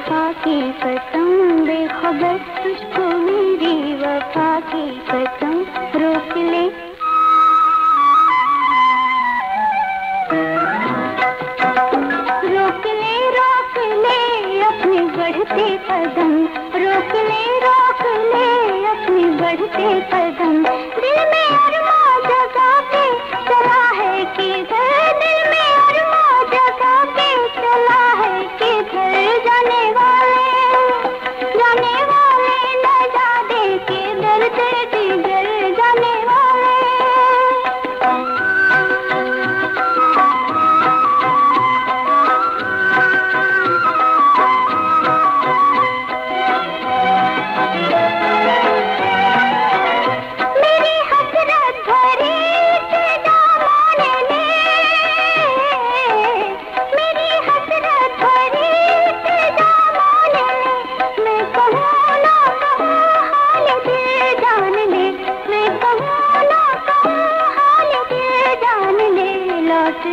वफा की कसम बेखबर तुझको मेरी वफा की पतंग रोक ले। रोक ले रोक ले अपने बढ़ते कदम, रोक ले रोक ले अपने बढ़ते कदम। लौट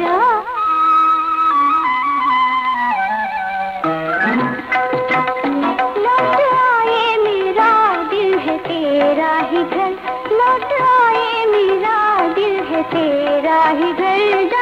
लौट आए मेरा दिल है तेरा ही घर। लौट आए मेरा दिल है तेरा ही घर।